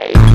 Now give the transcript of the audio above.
Bye.